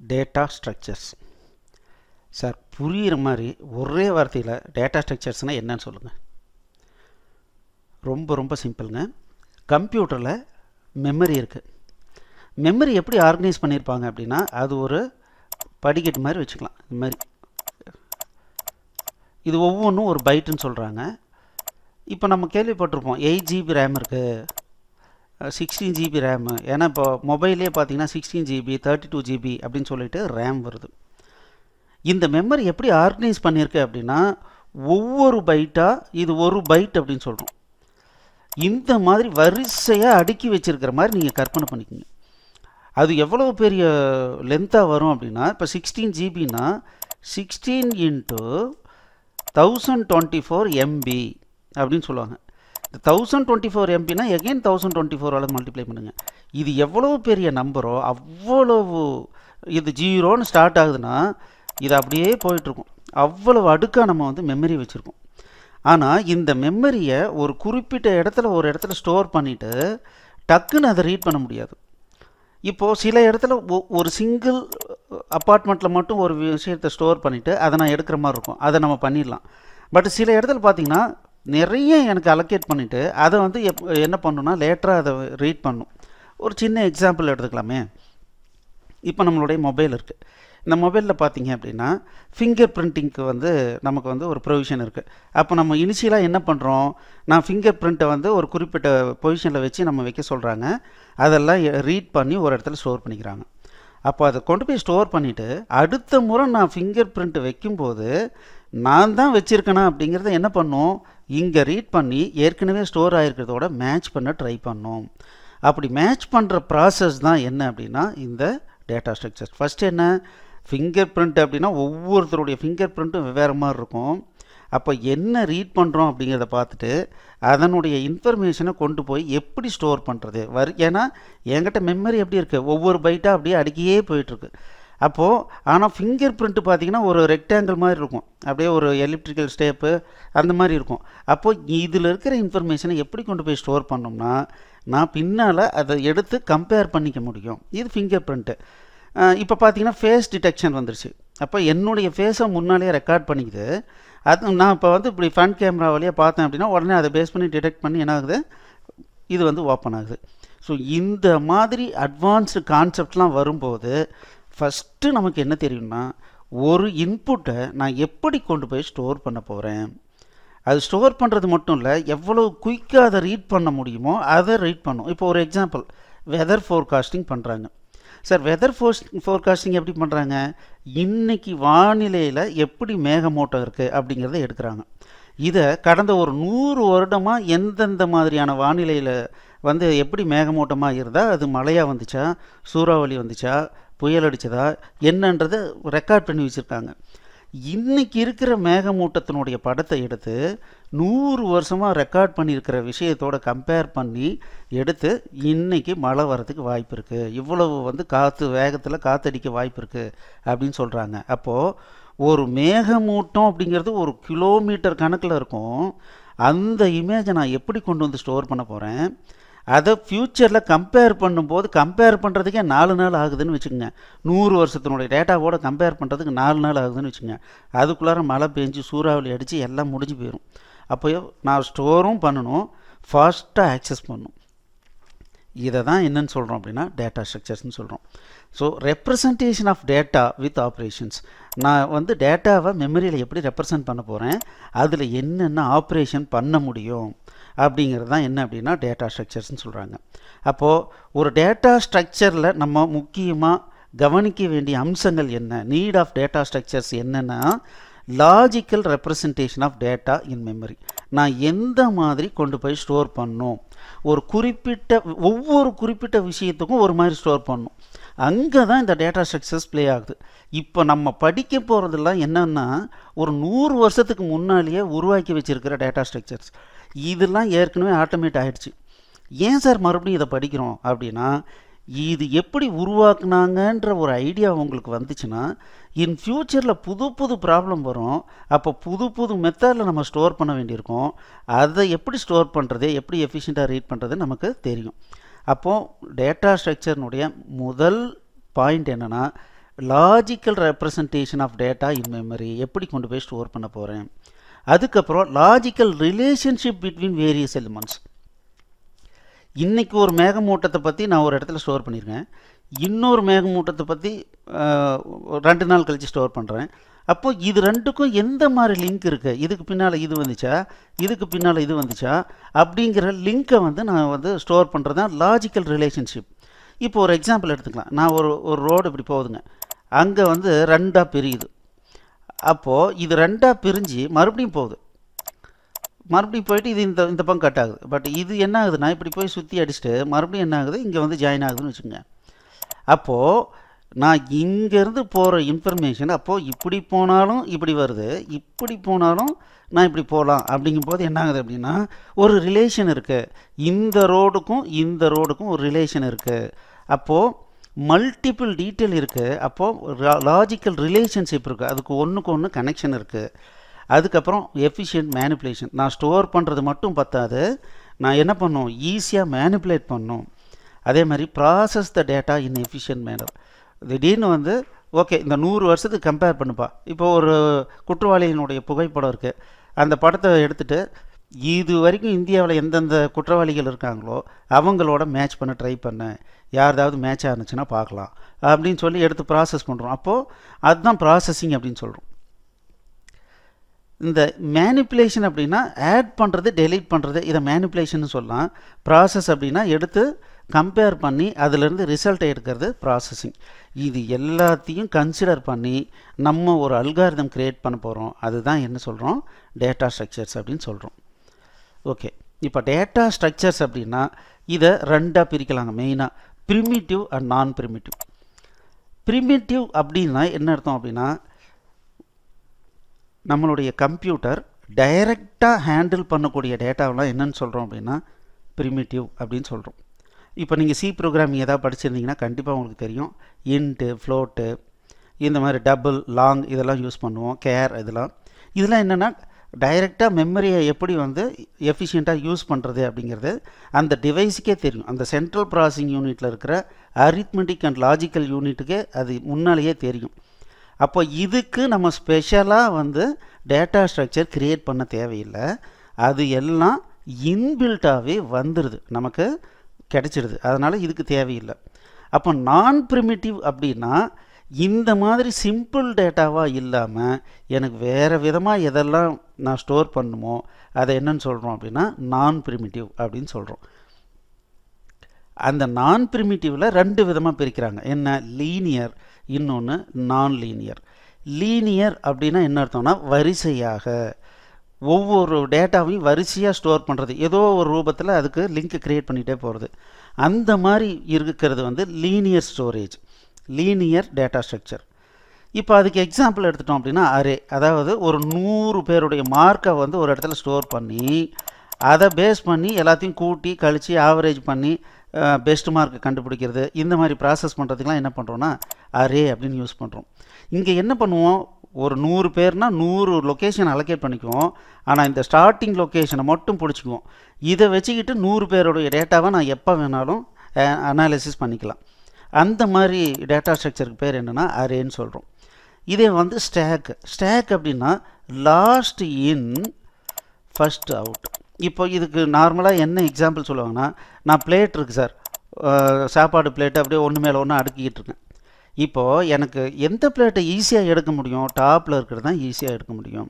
Data structures sir புரிகிற மாதிரி ஒரே வார்த்தையில் டேட்டா ஸ்ட்ரக்சர்ஸ்னால் என்னன்னு சொல்லுங்கள் ரொம்ப ரொம்ப சிம்பிளுங்க கம்ப்யூட்டரில் மெமரி இருக்குது மெமரி எப்படி ஆர்கனைஸ் பண்ணியிருப்பாங்க அப்படின்னா அது ஒரு படிக்கட்டு மாதிரி வச்சுக்கலாம். இது மாதிரி. இது ஒவ்வொன்றும் ஒரு பைட்டுன்னு சொல்கிறாங்க இப்போ நம்ம கேள்விப்பட்டிருப்போம் எயிட் ஜிபி ரேம் இருக்குது சிக்ஸ்டீன் ஜிபி ரேமு ஏன்னா இப்போ மொபைலே பார்த்தீங்கன்னா sixteen GB thirty two GB அப்படின்னு சொல்லிட்டு ரேம் வருது. இந்த மெமரி எப்படி ஆர்கனைஸ் பண்ணியிருக்கு அப்படின்னா ஒவ்வொரு பைட்டாக இது ஒரு பைட் அப்படின்னு சொல்கிறோம் இந்த மாதிரி வரிசையாக அடுக்கி வச்சிருக்கிற மாதிரி நீங்கள் கற்பனை பண்ணிக்கோங்க. அது எவ்வளோ பெரிய லென்த்தாக வரும் அப்படின்னா இப்போ சிக்ஸ்டீன் ஜிபின்னா sixteen into thousand twenty four MB அப்படின்னு சொல்லுவாங்க. தௌசண்ட் டுவெண்ட்டி ஃபோர் எம்பினா எகெயின் தௌசண்ட் டுவெண்ட்டி ஃபோரால் மல்டிப்ளை பண்ணுங்கள் இது எவ்வளோ பெரிய நம்பரோ அவ்வளவு இது ஜீரோன்னு ஸ்டார்ட் ஆகுதுன்னா இது அப்படியே போயிட்டுருக்கும். அவ்வளவு அடுக்காக நம்ம வந்து மெமரி வச்சுருக்கோம். ஆனால் இந்த மெமரியை ஒரு குறிப்பிட்ட இடத்துல ஒரு இடத்துல ஸ்டோர் பண்ணிவிட்டு டக்குன்னு அதை ரீட் பண்ண முடியாது. இப்போது சில இடத்துல ஒ- ஒரு சிங்கிள் அப்பார்ட்மெண்ட்டில் மட்டும் ஒரு விஷயத்தை ஸ்டோர் பண்ணிவிட்டு அதை நான் எடுக்கிற மாதிரி இருக்கும். அதை நம்ம பண்ணிடலாம். பட் சில இடத்துல பார்த்தீங்கன்னா நிறைய எனக்கு அலோகேட் பண்ணிவிட்டு அதை வந்து எப் என்ன பண்ணுன்னா லேட்டராக அதை ரீட் பண்ணும். ஒரு சின்ன எக்ஸாம்பிள் எடுத்துக்கலாமே. இப்போ நம்மளுடைய மொபைல் இருக்குது இந்த மொபைலில் பார்த்தீங்க அப்படின்னா ஃபிங்கர் பிரிண்டிங்க்கு வந்து நமக்கு வந்து ஒரு ப்ரொவிஷன் இருக்குது அப்போ நம்ம இனிஷியலாக என்ன பண்ணுறோம் நான் ஃபிங்கர் பிரிண்ட்டை வந்து ஒரு குறிப்பிட்ட பொசிஷனில் வச்சு நம்ம வைக்க சொல்கிறாங்க அதெல்லாம் ரீட் பண்ணி ஒரு இடத்துல ஸ்டோர் பண்ணிக்கிறாங்க. அப்போ அதை கொண்டு போய் ஸ்டோர் பண்ணிவிட்டு அடுத்த முறை நான் ஃபிங்கர் பிரிண்ட் வைக்கும்போது நான் தான் வச்சுருக்கேனா அப்படிங்கிறத என்ன பண்ணும்? இங்கே ரீட் பண்ணி ஏற்கனவே ஸ்டோர் ஆகிருக்கிறதோட மேட்ச் பண்ண ட்ரை பண்ணோம். அப்படி மேட்ச் பண்ணுற ப்ராசஸ் தான் என்ன அப்படின்னா இந்த டேட்டா ஸ்ட்ரக்சர் ஃபஸ்ட் என்ன? ஃபிங்கர் பிரிண்ட் அப்படின்னா ஒவ்வொருத்தருடைய ஃபிங்கர் பிரிண்ட்டும் வெவ்வேறு மாதிரி இருக்கும். அப்போ என்ன ரீட் பண்ணுறோம் அப்படிங்கிறத பார்த்துட்டு அதனுடைய இன்ஃபர்மேஷனை கொண்டு போய் எப்படி ஸ்டோர் பண்ணுறது வரு ஏன்னா என்கிட்ட மெமரி எப்படி இருக்குது ஒவ்வொரு பைட்டாக அப்படியே அடுக்கியே போயிட்டுருக்கு அப்போது ஆனால் ஃபிங்கர் பிரிண்ட்டு பார்த்தீங்கன்னா ஒரு ரெக்டாங்கிள் மாதிரி இருக்கும். அப்படியே ஒரு எலக்ட்ரிக்கல் ஸ்டேப்பு அந்த மாதிரி இருக்கும். அப்போது இதில் இருக்கிற இன்ஃபர்மேஷனை எப்படி கொண்டு போய் ஸ்டோர் பண்ணோம்னா நான் பின்னால் அதை எடுத்து கம்பேர் பண்ணிக்க முடியும். இது ஃபிங்கர் பிரிண்ட்டு இப்போ பார்த்தீங்கன்னா ஃபேஸ் டிடெக்ஷன் வந்துருச்சு. அப்போ என்னுடைய ஃபேஸை முன்னாலேயே ரெக்கார்ட் பண்ணிக்குது. அது நான் இப்போ வந்து இப்படி ஃப்ரண்ட் கேமரா வழியாக பார்த்தேன் அப்படின்னா உடனே அதை பேஸ் பண்ணி டிடெக்ட் பண்ணி என்ன ஆகுது? இது வந்து ஓப்பன் ஆகுது. ஸோ இந்த மாதிரி அட்வான்ஸ்டு கான்செப்ட்லாம் வரும்போது ஃபஸ்ட்டு நமக்கு என்ன தெரியும்னா ஒரு இன்புட்டை நான் எப்படி கொண்டு போய் ஸ்டோர் பண்ண போகிறேன் அது ஸ்டோர் பண்ணுறது மட்டும் இல்லை எவ்வளோ குயிக்காக அதை ரீட் பண்ண முடியுமோ அதை ரீட் பண்ணும். இப்போ ஒரு எக்ஸாம்பிள் வெதர் ஃபோர்காஸ்டிங் பண்ணுறாங்க சார் வெதர் ஃபோர்ஸ் ஃபோர்காஸ்டிங் எப்படி பண்ணுறாங்க இன்னைக்கு வானிலையில் எப்படி மேகமூட்டம் இருக்குது அப்படிங்கிறத எடுக்கிறாங்க. இதை கடந்த ஒரு நூறு வருடமாக எந்தெந்த மாதிரியான வானிலையில் வந்து எப்படி மேகமூட்டமாக இருந்தால் அது மழையாக வந்துச்சா சூறாவளி வந்துச்சா புயல் அடித்ததா என்னன்றதை ரெக்கார்ட் பண்ணி வச்சுருக்காங்க. இன்றைக்கி இருக்கிற மேகமூட்டத்தினுடைய படத்தை எடுத்து நூறு வருஷமாக ரெக்கார்ட் பண்ணியிருக்கிற விஷயத்தோட கம்பேர் பண்ணி எடுத்து இன்னைக்கு மழை வரதுக்கு வாய்ப்பு இருக்குது இவ்வளவு வந்து காற்று வேகத்தில் காற்றடிக்க வாய்ப்பு இருக்குது அப்படின்னு சொல்கிறாங்க அப்போது ஒரு மேகமூட்டம் அப்படிங்கிறது ஒரு கிலோமீட்டர் கணக்கில் இருக்கும். அந்த இமேஜை நான் எப்படி கொண்டு வந்து ஸ்டோர் பண்ண போகிறேன் அதை ஃப்யூச்சரில் கம்பேர் பண்ணும்போது கம்பேர் பண்ணுறதுக்கே நாலு நாள் ஆகுதுன்னு வச்சுக்கோங்க. நூறு வருஷத்தினுடைய டேட்டாவோட கம்பேர் பண்ணுறதுக்கு நாலு நாள் ஆகுதுன்னு வச்சுக்கோங்க. அதுக்குள்ளார மழை பெஞ்சு சூறாவளி அடித்து எல்லாம் முடிஞ்சு போயிடும் அப்போ நான் ஸ்டோரும் பண்ணணும் ஃபாஸ்ட்டாக ஆக்சஸ் பண்ணணும். இதை தான் என்னன்னு சொல்கிறோம் அப்படின்னா டேட்டா ஸ்ட்ரக்சர்ஸ்னு சொல்கிறோம் so representation of data with operations நான் வந்து டேட்டாவை மெமரியில் எப்படி ரெப்ரசன்ட் பண்ண போகிறேன் அதில் என்னென்ன ஆப்ரேஷன் பண்ண முடியும்? அப்படிங்கிறது தான் என்ன அப்படின்னா டேட்டா ஸ்ட்ரக்சர்ஸ்னு சொல்கிறாங்க அப்போது ஒரு டேட்டா ஸ்ட்ரக்சரில் நம்ம முக்கியமாக கவனிக்க வேண்டிய அம்சங்கள் என்ன? நீட் ஆஃப் டேட்டா ஸ்ட்ரக்சர்ஸ் என்னென்னா logical representation of data in memory நான் எந்த மாதிரி கொண்டு போய் ஸ்டோர் பண்ணும் ஒரு குறிப்பிட்ட ஒவ்வொரு குறிப்பிட்ட விஷயத்துக்கும் ஒரு மாதிரி ஸ்டோர் பண்ணும் அங்கே தான் இந்த டேட்டா ஸ்ட்ரக்சர்ஸ் ப்ளே ஆகுது. இப்போ நம்ம படிக்க போகிறதெல்லாம் என்னென்னா ஒரு நூறு வருஷத்துக்கு முன்னாலேயே உருவாக்கி வச்சுருக்கிற டேட்டா ஸ்ட்ரக்சர்ஸ் இதெல்லாம் ஏற்கனவே ஆட்டோமேட் ஆகிடுச்சு ஏன் சார் மறுபடியும் இதை படிக்கிறோம்? அப்படின்னா இது எப்படி உருவாக்குனாங்கன்ற ஒரு ஐடியா உங்களுக்கு வந்துச்சுன்னா இன் ஃப்யூச்சரில் புது புது ப்ராப்ளம் வரும். அப்போ புது புது மெத்தடில் நம்ம ஸ்டோர் பண்ண வேண்டியிருக்கோம். அதை எப்படி ஸ்டோர் பண்ணுறது எப்படி எஃபிஷியண்ட்டாக ரீட் பண்ணுறது நமக்கு தெரியும். அப்போது டேட்டா ஸ்ட்ரக்சர்னுடைய முதல் பாயிண்ட் என்னென்னா logical representation of data in memory எப்படி கொண்டு போய் ஸ்டோர் பண்ண போகிறேன் அதுக்கப்புறம் logical relationship between various elements இன்றைக்கி ஒரு மேகமூட்டத்தை பற்றி நான் ஒரு இடத்துல ஸ்டோர் பண்ணியிருக்கேன். இன்னொரு மேகமூட்டத்தை பற்றி ரெண்டு நாள் கழித்து ஸ்டோர் பண்ணுறேன் அப்போ இது ரெண்டுக்கும் எந்த மாதிரி லிங்க் இருக்குது இதுக்கு பின்னால் இது வந்துச்சா? இதுக்கு பின்னால் இது வந்துச்சா? அப்படிங்கிற லிங்க்கை வந்து நான் வந்து ஸ்டோர் பண்ணுறது தான் லாஜிக்கல் ரிலேஷன்ஷிப் இப்போ ஒரு எக்ஸாம்பிள் எடுத்துக்கலாம். நான் ஒரு ஒரு ரோடு இப்படி போகுதுங்க. அங்கே வந்து ரெண்டாக பிரியுது. அப்போது இது ரெண்டாக பிரிஞ்சு மறுபடியும் போகுது. மறுபடியும் போயிட்டு இது இந்த இந்த பக்கம் கட் ஆகுது. பட் இது என்ன ஆகுதுன்னா இப்படி போய் சுற்றி அடிச்சுட்டு மறுபடியும் என்ன ஆகுது? இங்கே வந்து ஜாயின் ஆகுதுன்னு வச்சுக்கோங்க. அப்போது நான் இங்கேருந்து போகிற இன்ஃபர்மேஷன் அப்போது இப்படி போனாலும் இப்படி வருது இப்படி போனாலும் நான் இப்படி போகலாம் அப்படிங்கும்போது என்ன ஆகுது அப்படின்னா ஒரு ரிலேஷன் இருக்குது இந்த ரோடுக்கும் இந்த ரோடுக்கும் ஒரு ரிலேஷன் இருக்குது அப்போது மல்டிபிள் டீட்டெயில் இருக்குது அப்போது லாஜிக்கல் ரிலேஷன்ஷிப் இருக்குது அதுக்கு ஒன்றுக்கு ஒன்று கனெக்ஷன் இருக்குது அதுக்கப்புறம் எஃபிஷியன்ட் மேனிப்புலேஷன் நான் ஸ்டோர் பண்ணுறது மட்டும் பத்தாது. நான் என்ன பண்ணும்? ஈஸியாக மேனிப்புலேட் பண்ணும். அதே மாதிரி process the data in efficient manner திடீர்னு வந்து ஓகே இந்த நூறு வருஷத்துக்கு கம்பேர் பண்ணுப்பா. இப்போ ஒரு குற்றவாளியினுடைய புகைப்படம் இருக்குது அந்த படத்தை எடுத்துகிட்டு இது வரைக்கும் இந்தியாவில் எந்தெந்த குற்றவாளிகள் இருக்காங்களோ அவங்களோட மேட்ச் பண்ண ட்ரை பண்ணேன் யாரதாவது மேட்ச் ஆனிச்சுன்னா பார்க்கலாம். அப்படின்னு சொல்லி எடுத்து ப்ராசஸ் பண்ணுறோம் அப்போது அதுதான் ப்ராசஸிங் அப்படின்னு சொல்கிறோம் இந்த மேனிப்புலேஷன் அப்படின்னா ஆட் பண்ணுறது டெலீட் பண்ணுறது இதை மேனிப்புலேஷன் சொல்லலாம். ப்ராசஸ் அப்படின்னா எடுத்து கம்பேர் பண்ணி அதிலிருந்து ரிசல்ட்டை எடுக்கிறது ப்ராசஸிங் இது எல்லாத்தையும் கன்சிடர் பண்ணி நம்ம ஒரு அல்காரிதம் க்ரியேட் பண்ண போகிறோம் அதுதான் என்ன சொல்கிறோம் டேட்டா ஸ்ட்ரக்சர்ஸ் அப்படின்னு சொல்கிறோம் ஓகே இப்போ டேட்டா ஸ்ட்ரக்சர்ஸ் அப்படின்னா இதை ரெண்டாக பிரிக்கலாங்க. மெயினாக primitive and non primitive primitive அப்படின்னா என்ன அர்த்தம் அப்படின்னா நம்மளுடைய கம்ப்யூட்டர் டைரெக்டாக ஹேண்டில் பண்ணக்கூடிய டேட்டாவெலாம் என்னன்னு சொல்கிறோம் அப்படின்னா ப்ரிமிட்டிவ் அப்படின்னு சொல்கிறோம் இப்போ நீங்கள் சி ப்ரோக்ராமிங் ஏதாவது படிச்சிருந்தீங்கன்னா கண்டிப்பாக உங்களுக்கு தெரியும். இன்ட்டு ஃப்ளோட்டு இந்த மாதிரி டபுள் லாங் இதெல்லாம் யூஸ் பண்ணுவோம். கேர் இதெல்லாம். இதெல்லாம் என்னென்னா டைரெக்டாக மெமரியை எப்படி வந்து எஃபிஷியண்ட்டாக யூஸ் பண்ணுறது அப்படிங்கிறது அந்த டிவைஸுக்கே தெரியும். அந்த சென்ட்ரல் ப்ராசஸிங் யூனிட்டில் இருக்கிற அரித்மெட்டிக் அண்ட் லாஜிக்கல் யூனிட்டுக்கே அது முன்னாலேயே தெரியும். அப்போ இதுக்கு நம்ம ஸ்பெஷலாக வந்து டேட்டா ஸ்ட்ரக்சர் க்ரியேட் பண்ண தேவையில்லை. அது எல்லாம் இன்பில்ட்டாகவே வந்துடுது நமக்கு கிடச்சிடுது அதனால் இதுக்கு தேவையில்லை. அப்போ நான் ப்ரிமிட்டிவ் அப்படின்னா இந்த மாதிரி சிம்பிள் டேட்டாவாக இல்லாமல் எனக்கு வேறு விதமாக எதெல்லாம் நான் ஸ்டோர் பண்ணுமோ அதை என்னன்னு சொல்கிறோம் அப்படின்னா நான் ப்ரிமிட்டிவ் அப்படின்னு சொல்கிறோம் அந்த நான் ப்ரிமிட்டிவில் ரெண்டு விதமாக பிரிக்கிறாங்க. என்ன? லீனியர் இன்னொன்று நான் லீனியர் லீனியர் அப்படின்னா என்ன அர்த்தம்னா வரிசையாக. ஒவ்வொரு டேட்டாவையும் வரிசையாக ஸ்டோர் பண்ணுறது ஏதோ ஒரு ரூபத்தில் அதுக்கு லிங்க் க்ரியேட் பண்ணிகிட்டே போகிறது அந்த மாதிரி இருக்கிறது வந்து linear storage linear data structure இப்போ அதுக்கு எக்ஸாம்பிள் எடுத்துட்டோம் அப்படின்னா அரே அதாவது ஒரு நூறு பேருடைய மார்க்கை வந்து ஒரு இடத்துல ஸ்டோர் பண்ணி அதை பேஸ் பண்ணி எல்லாத்தையும் கூட்டி கழித்து ஆவரேஜ் பண்ணி பெஸ்ட் மார்க் கண்டுபிடிக்கிறது. இந்த மாதிரி ப்ராசஸ் பண்ணுறதுக்கெலாம் என்ன பண்ணுறோன்னா அரே அப்படின்னு யூஸ் பண்ணுறோம் இங்கே என்ன பண்ணுவோம்? ஒரு நூறு பேர்னால் நூறு லொக்கேஷன் அலோகேட் பண்ணிக்குவோம். ஆனால் இந்த ஸ்டார்டிங் லொக்கேஷனை மட்டும் பிடிச்சிக்குவோம். இதை வச்சுக்கிட்டு நூறு பேருடைய டேட்டாவை நான் எப்போ வேணாலும் அனாலிசிஸ் பண்ணிக்கலாம். அந்த மாதிரி டேட்டா ஸ்ட்ரக்சருக்கு பேர் என்னென்னா அரேன்னு சொல்கிறோம் இதே வந்து ஸ்டேக் ஸ்டேக் அப்படின்னா லாஸ்ட் இன் ஃபஸ்ட் அவுட் இப்போ இதுக்கு நார்மலாக என்ன எக்ஸாம்பிள் சொல்லுவாங்கன்னா நான் பிளேட் இருக்குது சார் சாப்பாடு பிளேட்டு அப்படியே ஒன்று மேலே ஒன்று அடுக்கிக்கிட்டு இருக்கேன். இப்போது எனக்கு எந்த பிளேட்டை ஈஸியாக எடுக்க முடியும்? டாப்பில் இருக்கிறது தான் ஈஸியாக எடுக்க முடியும்.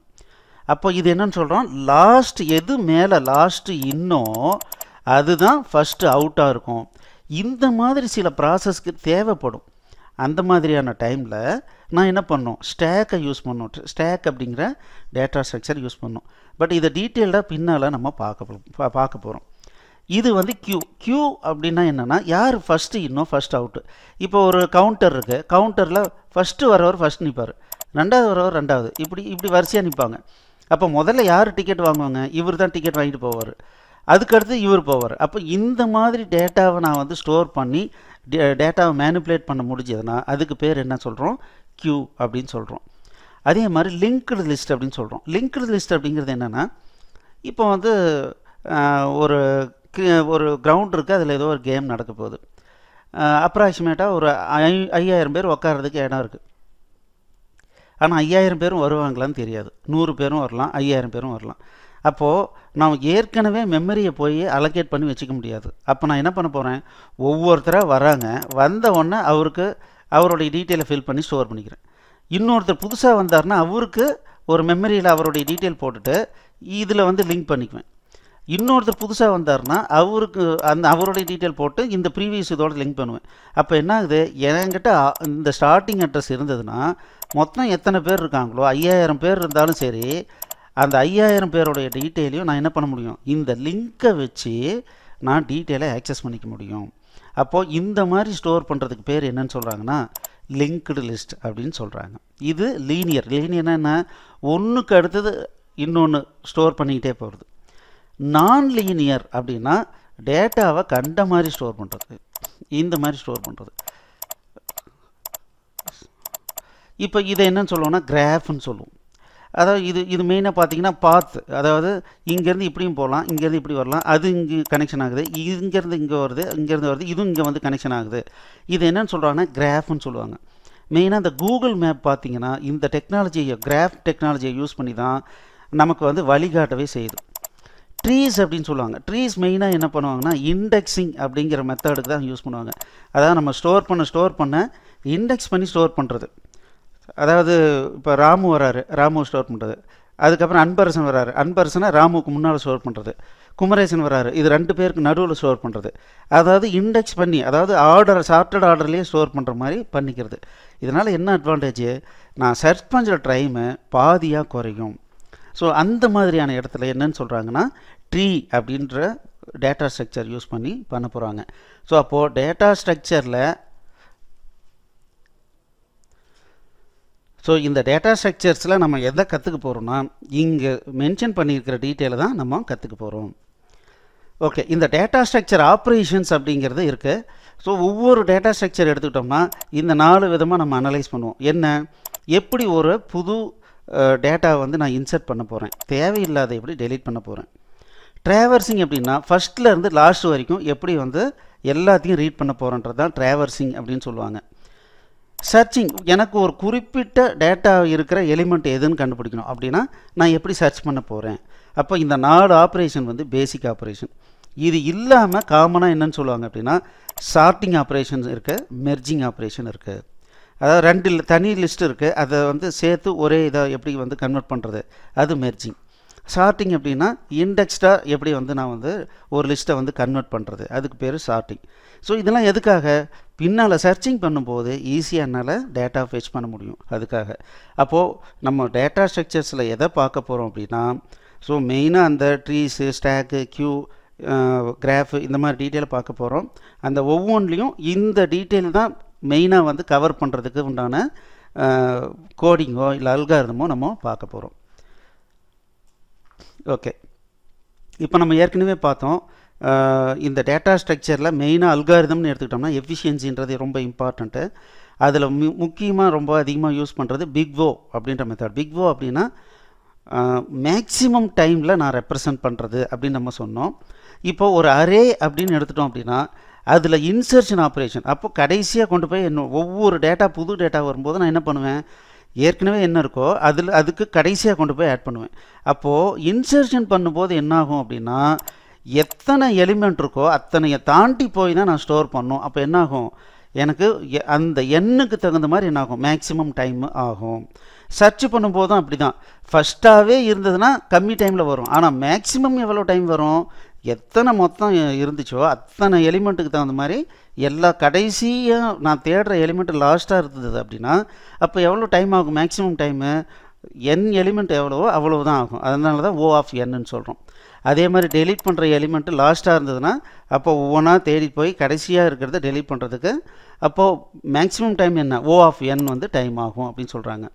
அப்போ இது என்னன்னு சொல்கிறோம் லாஸ்ட் எது மேலே லாஸ்ட்டு இன்னோ அதுதான் ஃபஸ்ட்டு அவுட்டாக இருக்கும். இந்த மாதிரி சில ப்ராசஸ்க்கு தேவைப்படும். அந்த மாதிரியான டைமில் நான் என்ன பண்ணோம்? ஸ்டேக்கை யூஸ் பண்ணோம். ஸ்டேக் அப்படிங்கிற டேட்டா ஸ்ட்ரக்சர் யூஸ் பண்ணோம். பட் இதை டீட்டெயில்டாக பின்னால் நம்ம பார்க்க பார்க்க போகிறோம் இது வந்து க்யூ க்யூ அப்படின்னா என்னென்னா யார் ஃபஸ்ட்டு இன்னும் ஃபஸ்ட் அவுட்டு இப்போ ஒரு கவுண்டர் இருக்குது கவுண்டரில் ஃபஸ்ட்டு வரவர் ஃபஸ்ட் நிற்பார் ரெண்டாவது வரவர் ரெண்டாவது. இப்படி இப்படி வரிசையாக நிற்பாங்க அப்போ முதல்ல யார் டிக்கெட் வாங்குவாங்க? இவர் தான் டிக்கெட் வாங்கிட்டு போவார். அதுக்கடுத்து இவர் போவார். அப்போ இந்த மாதிரி டேட்டாவை நான் வந்து ஸ்டோர் பண்ணி டேட்டாவை மேனிப்புலேட் பண்ண முடிஞ்சதுன்னா அதுக்கு பேர் என்ன சொல்கிறோம் க்யூ அப்படின்னு சொல்கிறோம் அதே மாதிரி லிங்க்டு லிஸ்ட் அப்படின்னு சொல்கிறோம் லிங்க்டு லிஸ்ட் அப்படிங்கிறது என்னென்னா இப்போ வந்து ஒரு ஒரு கிரவுண்ட் இருக்குது அதில் ஏதோ ஒரு கேம் நடக்க போகுது. அப்ராக்சிமேட்டாக ஒரு ஐ ஐயாயிரம் பேர் உட்கார்றதுக்கு இடம் இருக்குது ஆனால் ஐயாயிரம் பேரும் வருவாங்களான்னு தெரியாது. நூறு பேரும் வரலாம் ஐயாயிரம் பேரும் வரலாம். அப்போது நான் ஏற்கனவே மெமரியை போய் அலோகேட் பண்ணி வச்சுக்க முடியாது. அப்போ நான் என்ன பண்ண போகிறேன் ஒவ்வொருத்தராக வராங்க. வந்த உடனே அவருக்கு அவருடைய டீட்டெயிலை ஃபில் பண்ணி ஸ்டோர் பண்ணிக்கிறேன். இன்னொருத்தர் புதுசாக வந்தார்னா அவருக்கு ஒரு மெமரியில் அவருடைய டீட்டெயில் போட்டுட்டு இதில் வந்து லிங்க் பண்ணிக்குவேன். இன்னொருத்தர் புதுசாக வந்தார்னா அவருக்கு அந்த அவருடைய டீட்டெயில் போட்டு இந்த ப்ரீவியஸ் இதோட லிங்க் பண்ணுவேன். அப்போ என்ன ஆகுது? என்கிட்ட இந்த ஸ்டார்டிங் அட்ரஸ் இருந்ததுன்னா மொத்தம் எத்தனை பேர் இருக்காங்களோ ஐயாயிரம் பேர் இருந்தாலும் சரி அந்த ஐயாயிரம் பேருடைய டீட்டெயிலையும் நான் என்ன பண்ண முடியும்? இந்த லிங்க்கை வச்சு நான் டீட்டெயிலை ஆக்சஸ் பண்ணிக்க முடியும். அப்போது இந்த மாதிரி ஸ்டோர் பண்ணுறதுக்கு பேர் என்னன்னு சொல்கிறாங்கன்னா லிங்க்டு லிஸ்ட் அப்படின்னு சொல்கிறாங்க இது லீனியர் லீனியர்னா என்ன? ஒன்றுக்கு அடுத்தது இன்னொன்று ஸ்டோர் பண்ணிக்கிட்டே போகிறது நான் லீனியர் அப்படின்னா டேட்டாவை கண்ட மாதிரி ஸ்டோர் பண்ணுறது இந்த மாதிரி ஸ்டோர் பண்ணுறது இப்போ இதை என்னன்னு சொல்லுவோம்னா கிராஃப்னு சொல்லுவோம். அதாவது இது இது மெயினாக பார்த்தீங்கன்னா பாத் அதாவது இங்கேருந்து இப்படியும் போகலாம் இங்கேருந்து இப்படி வரலாம். அது இங்கே கனெக்ஷன் ஆகுது. இங்கேருந்து இங்கே வருது இங்கேருந்து வருது. இதுவும் இங்கே வந்து கனெக்ஷன் ஆகுது. இது என்னென்னு சொல்கிறாங்கன்னா கிராஃப்னு சொல்லுவாங்க. மெயினாக இந்த கூகுள் மேப் பார்த்தீங்கன்னா இந்த டெக்னாலஜியை கிராஃப் டெக்னாலஜியை யூஸ் பண்ணி தான் நமக்கு வந்து வழிகாட்டவே செய்யுது. ட்ரீஸ் அப்படின்னு சொல்லுவாங்க. ட்ரீஸ் மெயினாக என்ன பண்ணுவாங்கன்னா இண்டெக்ஸிங் அப்படிங்கிற மெத்தடுக்கு தான் யூஸ் பண்ணுவாங்க. அதாவது நம்ம ஸ்டோர் பண்ண ஸ்டோர் பண்ண இண்டெக்ஸ் பண்ணி ஸ்டோர் பண்ணுறது அதாவது இப்போ ராமு வராரு ராமு ஸ்டோர் பண்ணுறது அதுக்கப்புறம் அன்பரசன் வராரு. அன்பரசனை ராமுக்கு முன்னால் ஸ்டோர் பண்ணுறது குமரேசன் வராரு. இது ரெண்டு பேருக்கு நடுவில் ஸ்டோர் பண்ணுறது அதாவது இண்டெக்ஸ் பண்ணி அதாவது ஆர்டர் சார்ட்டட் ஆர்டர்லேயே ஸ்டோர் பண்ணுற மாதிரி பண்ணிக்கிறது. இதனால் என்ன அட்வான்டேஜ் நான் சர்ச் பண்ணுற டைமு பாதியாக குறையும். ஸோ அந்த மாதிரியான இடத்துல என்னன்னு சொல்கிறாங்கன்னா ட்ரீ அப்படின்ற டேட்டா ஸ்ட்ரக்சர் யூஸ் பண்ணி பண்ண போகிறாங்க ஸோ அப்போது டேட்டா ஸ்ட்ரக்சரில் ஸோ இந்த டேட்டா ஸ்ட்ரக்சர்ஸில் நம்ம எதை கற்றுக்க போகிறோம்னா இங்கே மென்ஷன் பண்ணியிருக்கிற டீட்டெயிலை தான் நம்ம கற்றுக்க போகிறோம் ஓகே இந்த டேட்டா ஸ்ட்ரக்சர் ஆப்ரேஷன்ஸ் அப்படிங்கிறது இருக்குது ஸோ ஒவ்வொரு டேட்டா ஸ்ட்ரக்சர் எடுத்துக்கிட்டோம்னா இந்த நாலு விதமாக நம்ம அனலைஸ் பண்ணுவோம். என்ன? எப்படி ஒரு புது டேட்டா வந்து நான் இன்சர்ட் பண்ண போகிறேன் தேவையில்லாத எப்படி டெலீட் பண்ண போகிறேன் ட்ராவர்சிங் அப்படின்னா ஃபஸ்ட்டில் இருந்து லாஸ்ட் வரைக்கும் எப்படி வந்து எல்லாத்தையும் ரீட் பண்ண போகிறோன்றது தான் ட்ராவர்சிங் அப்படின்னு சொல்லுவாங்க. சர்ச்சிங் எனக்கு ஒரு குறிப்பிட்ட டேட்டா இருக்கிற எலிமெண்ட் எதுன்னு கண்டுபிடிக்கணும். அப்படின்னா நான் எப்படி சர்ச் பண்ண போகிறேன் அப்போ இந்த நாலு ஆப்ரேஷன் வந்து பேசிக் ஆப்ரேஷன் இது இல்லாமல் காமனாக என்னன்னு சொல்லுவாங்க அப்படின்னா சார்ட்டிங் ஆப்ரேஷன்ஸ் இருக்குது மெர்ஜிங் ஆப்ரேஷன் இருக்குது அதாவது ரெண்டு தனி லிஸ்ட் இருக்குது அதை வந்து சேர்த்து ஒரே இதாக எப்படி வந்து கன்வெர்ட் பண்ணுறது அது மெர்ஜிங் சார்ட்டிங் அப்படின்னா இண்டெக்ஸ்டாக எப்படி வந்து நான் வந்து ஒரு லிஸ்ட்டை வந்து கன்வெர்ட் பண்ணுறது அதுக்கு பேர் சார்ட்டிங் ஸோ இதெல்லாம் எதுக்காக? பின்னால் சர்ச்சிங் பண்ணும்போது ஈஸியாக என்னால் டேட்டா ஃபெச் பண்ண முடியும். அதுக்காக. அப்போது நம்ம டேட்டா ஸ்ட்ரக்சர்ஸில் எதை பார்க்க போகிறோம் அப்படின்னா ஸோ மெயினாக அந்த ட்ரீஸு ஸ்டாக்கு க்யூ கிராஃபு இந்த மாதிரி டீட்டெயில் பார்க்க போகிறோம் அந்த ஒவ்வொன்றிலையும் இந்த டீட்டெயில் தான் மெயினாக வந்து கவர் பண்ணுறதுக்கு உண்டான கோடிங்கோ இல்லை அல்காரதமோ நம்ம பார்க்க போகிறோம் ஓகே இப்போ நம்ம ஏற்கனவே பார்த்தோம் இந்த டேட்டா ஸ்ட்ரக்சரில் மெயினாக அல்காரிதம்னு எடுத்துக்கிட்டோம்னா எஃபிஷியன்சின்றது ரொம்ப இம்பார்ட்டண்ட்டு அதில் மு முக்கியமாக ரொம்ப அதிகமாக யூஸ் பண்ணுறது பிக்வோ அப்படின்ற மெத்தட் பிக்வோ அப்படின்னா மேக்ஸிமம் டைமில் நான் ரெப்ரசன்ட் பண்ணுறது அப்படின்னு நம்ம சொன்னோம். இப்போ ஒரு அரே அப்படின்னு எடுத்துட்டோம் அப்படின்னா அதில் இன்சர்ஷன் ஆப்ரேஷன் அப்போ கடைசியாக கொண்டு போய் என்ன ஒவ்வொரு டேட்டா புது டேட்டா வரும்போது நான் என்ன பண்ணுவேன்? ஏற்கனவே என்ன இருக்கோ அதில் அதுக்கு கடைசியாக கொண்டு போய் ஆட் பண்ணுவேன். அப்போது இன்சர்ஷன் பண்ணும்போது என்னாகும் அப்படின்னா எத்தனை எலிமெண்ட் இருக்கோ அத்தனையை தாண்டி போய் தான் நான் ஸ்டோர் பண்ணும். அப்போ என்னாகும்? எனக்கு எ- அந்த எண்ணுக்கு தகுந்த மாதிரி என்னாகும்? மேக்ஸிமம் டைம் ஆகும். சர்ச் பண்ணும்போதும் அப்படி தான் ஃபஸ்ட்டாகவே இருந்ததுன்னா கம்மி டைமில் வரும். ஆனால் மேக்ஸிமம் எவ்வளோ டைம் வரும்? எத்தனை மொத்தம் இருந்துச்சோ அத்தனை எலிமெண்ட்டுக்கு தகுந்த மாதிரி எல்லா கடைசியாக நான் தேடுற எலிமெண்ட் லாஸ்ட்டாக இருந்தது அப்படின்னா அப்போ எவ்வளோ டைம் ஆகும்? மேக்ஸிமம் டைமு என் எலிமெண்ட் எவ்வளவோ அவ்வளோ தான் ஆகும். அதனால தான் ஓ ஆஃப் என்னு சொல்கிறோம் அதே மாதிரி டெலீட் பண்ணுற எலிமெண்ட்டு லாஸ்ட்டாக இருந்ததுன்னா அப்போ ஒவ்வொன்றா தேடி போய் கடைசியாக இருக்கிறத டெலீட் பண்ணுறதுக்கு அப்போது மேக்ஸிமம் டைம் என்ன? ஓ ஆஃப் என் வந்து டைம் ஆகும் அப்படின்னு சொல்கிறாங்க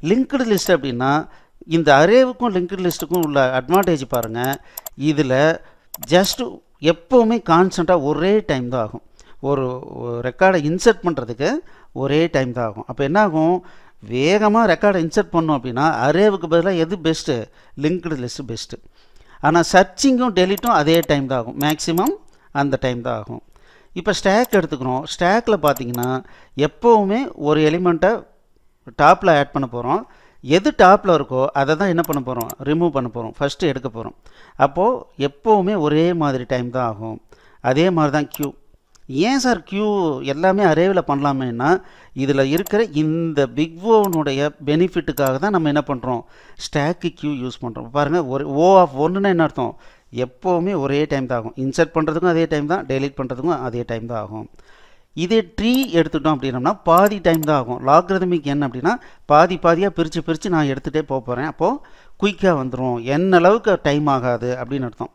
லிங்க்டு லிஸ்ட் அப்படின்னா இந்த அரேவுக்கும் லிங்க்டு லிஸ்ட்டுக்கும் உள்ள அட்வான்டேஜ் பாருங்கள் இதில் ஜஸ்ட்டு எப்போவுமே கான்ஸ்டண்ட்டாக ஒரே டைம் தான் ஆகும். ஒரு ரெக்கார்டை இன்சர்ட் பண்ணுறதுக்கு ஒரே டைம் தான் ஆகும். அப்போ என்ன ஆகும் வேகமாக ரெக்கார்டை இன்சர்ட் பண்ணோம் அப்படின்னா அரேவுக்கு பதிலாக எது பெஸ்ட்டு லிங்க்டு லிஸ்ட்டு பெஸ்ட்டு ஆனால் சர்ச்சிங்கும் டெலிட்டும் அதே டைம் தான் ஆகும். மேக்ஸிமம் அந்த டைம் தான் ஆகும். இப்போ ஸ்டாக் எடுத்துக்கிறோம். ஸ்டாக்கில் பார்த்தீங்கன்னா எப்போவுமே ஒரு எலிமெண்ட்டை டாப்பில் ஆட் பண்ண போகிறோம் எது டாப்பில் இருக்கோ அதை தான் என்ன பண்ண போகிறோம் ரிமூவ் பண்ண போகிறோம் ஃபஸ்ட்டு எடுக்க போகிறோம் அப்போது எப்போவுமே ஒரே மாதிரி டைம் தான் ஆகும். அதே மாதிரி தான் க்யூ ஏன் சார் க்யூ எல்லாமே அரேவில் பண்ணலாமேன்னா இதில் இருக்கிற இந்த பிக் ஓனுடைய பெனிஃபிட்டுக்காக தான் நம்ம என்ன பண்ணுறோம் ஸ்டாக்கு க்யூ யூஸ் பண்ணுறோம் பாருங்கள் ஒரு ஓ ஆஃப் ஒன்றுனா என்ன அர்த்தம்? எப்போவுமே ஒரே டைம் தான் ஆகும். இன்சர்ட் பண்ணுறதுக்கும் அதே டைம் தான் டெலீட் பண்ணுறதுக்கும் அதே டைம் தான் ஆகும். இதே ட்ரீ எடுத்துட்டோம் அப்படின்னம்னா பாதி டைம் தான் ஆகும். லாக்ரதமிக் என்ன அப்படின்னா பாதி பாதியாக பிரித்து பிரித்து நான் எடுத்துகிட்டே போக போகிறேன் அப்போது குயிக்காக வந்துடும் என்ன அளவுக்கு டைம் ஆகாது அப்படின்னு அர்த்தம்.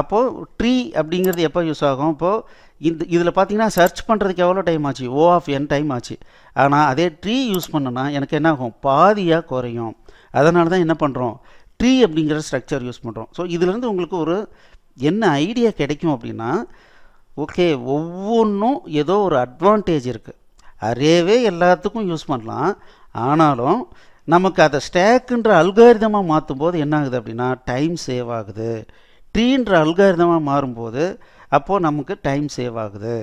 அப்போது ட்ரீ அப்படிங்கிறது எப்போ யூஸ் ஆகும்? இப்போது இந்த இதில் பார்த்தீங்கன்னா சர்ச் பண்ணுறதுக்கு எவ்வளோ டைம் ஆச்சு? ஓ ஆஃப் என் டைம் ஆச்சு. ஆனால் அதே ட்ரீ யூஸ் பண்ணனா எனக்கு என்ன ஆகும்? பாதியாக குறையும். அதனால தான் என்ன பண்ணுறோம் ட்ரீ அப்படிங்கிற ஸ்ட்ரக்சர் யூஸ் பண்ணுறோம் ஸோ இதுலேருந்து உங்களுக்கு ஒரு என்ன ஐடியா கிடைக்கும் அப்படின்னா ஓகே ஒவ்வொன்றும் ஏதோ ஒரு அட்வான்டேஜ் இருக்குது அரேவே எல்லாத்துக்கும் யூஸ் பண்ணலாம். ஆனாலும் நமக்கு அதை ஸ்டேக்குன்ற அல்காரிதமாக மாற்றும் போது என்ன ஆகுது அப்படின்னா டைம் சேவ் ஆகுது. ட்ரீன்ற அல்காரிதமாக மாறும்போது அப்போது நமக்கு டைம் சேவ் ஆகுது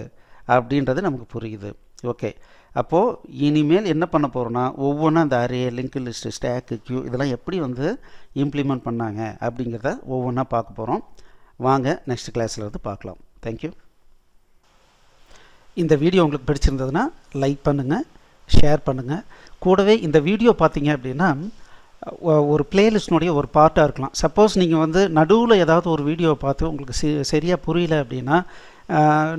அப்படின்றது நமக்கு புரியுது. ஓகே. அப்போது இனிமேல் என்ன பண்ண போகிறோன்னா ஒவ்வொன்றா அந்த array link list stack queue இதெல்லாம் எப்படி வந்து இம்ப்ளிமெண்ட் பண்ணாங்க அப்படிங்கிறத ஒவ்வொன்றா பார்க்க போகிறோம் வாங்க நெக்ஸ்ட் கிளாஸில் இருந்து பார்க்கலாம். தேங்க்யூ இந்த வீடியோ உங்களுக்கு பிடிச்சிருந்ததுன்னா லைக் பண்ணுங்கள் ஷேர் பண்ணுங்கள் கூடவே இந்த வீடியோ பார்த்தீங்க அப்படின்னா ஒரு பிளேலிஸ்டினுடைய ஒரு பார்ட்டாக இருக்கலாம். சப்போஸ் நீங்கள் வந்து நடுவில் ஏதாவது ஒரு வீடியோவை பார்த்து உங்களுக்கு சி சரியாக புரியல அப்படின்னா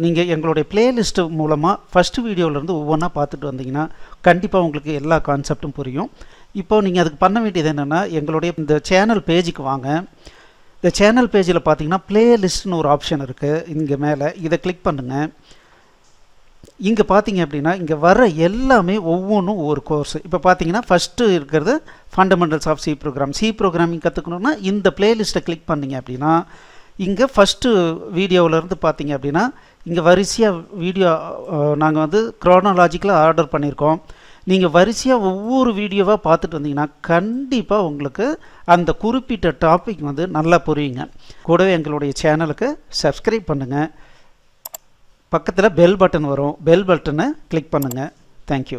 நீங்கள் எங்களுடைய பிளேலிஸ்ட்டு மூலமாக ஃபஸ்ட்டு வீடியோவிலேருந்து ஒவ்வொன்றா பார்த்துட்டு வந்தீங்கன்னா கண்டிப்பாக உங்களுக்கு எல்லா கான்செப்டும் புரியும். இப்போது நீங்கள் அதுக்கு பண்ண வேண்டியது என்னென்னா எங்களுடைய இந்த சேனல் பேஜுக்கு வாங்க. இந்த சேனல் பேஜில் பார்த்தீங்கன்னா பிளேலிஸ்ட்னு ஒரு ஆப்ஷன் இருக்குது இங்கே மேலே. இதை கிளிக் பண்ணுங்கள் இங்கே பார்த்தீங்க அப்படின்னா இங்கே வர எல்லாமே ஒவ்வொன்றும் ஒவ்வொரு கோர்ஸ் இப்போ பார்த்தீங்கன்னா ஃபஸ்ட்டு இருக்கிறது fundamentals of C program C programming கற்றுக்கணுன்னா இந்த பிளேலிஸ்ட்டை கிளிக் பண்ணீங்க அப்படின்னா இங்கே ஃபஸ்ட்டு வீடியோவிலேருந்து பார்த்தீங்க அப்படின்னா இங்கே வரிசையாக வீடியோ நாங்கள் வந்து க்ரோனாலாஜிக்கலாக ஆர்டர் பண்ணியிருக்கோம் நீங்கள் வரிசையாக ஒவ்வொரு வீடியோவாக பார்த்துட்டு வந்தீங்கன்னா கண்டிப்பாக உங்களுக்கு அந்த குறிப்பிட்ட டாபிக் வந்து நல்லா புரியுங்க. கூடவே எங்களுடைய சேனலுக்கு சப்ஸ்கிரைப் பண்ணுங்கள் பக்கத்தில் பெல் பட்டன் வரும். பெல் பட்டனை கிளிக் பண்ணுங்கள் தேங்க்யூ